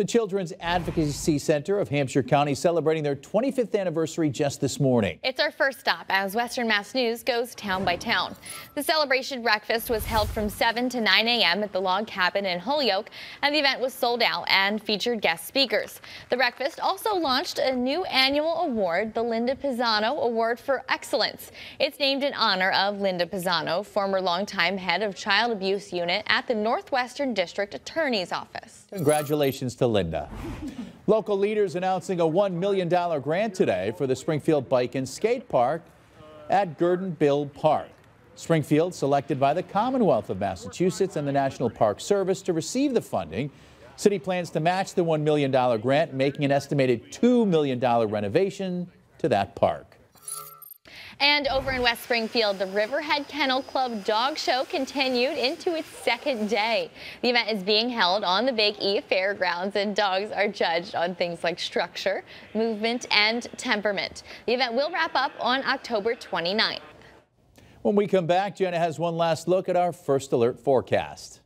The Children's Advocacy Center of Hampshire County celebrating their 25th anniversary just this morning. It's our first stop as Western Mass News goes town by town. The celebration breakfast was held from 7 to 9 a.m. at the log cabin in Holyoke, and the event was sold out and featured guest speakers. The breakfast also launched a new annual award, the Linda Pisano Award for Excellence. It's named in honor of Linda Pisano, former longtime head of Child Abuse Unit at the Northwestern District Attorney's Office. Congratulations to Linda. Local leaders announcing a $1 million grant today for the Springfield Bike and Skate Park at Gurdon Bill Park. Springfield selected by the Commonwealth of Massachusetts and the National Park Service to receive the funding. City plans to match the $1 million grant, making an estimated $2 million renovation to that park. And over in West Springfield, the Riverhead Kennel Club Dog Show continued into its second day. The event is being held on the Big E Fairgrounds, and dogs are judged on things like structure, movement, and temperament. The event will wrap up on October 29th. When we come back, Jenna has one last look at our first alert forecast.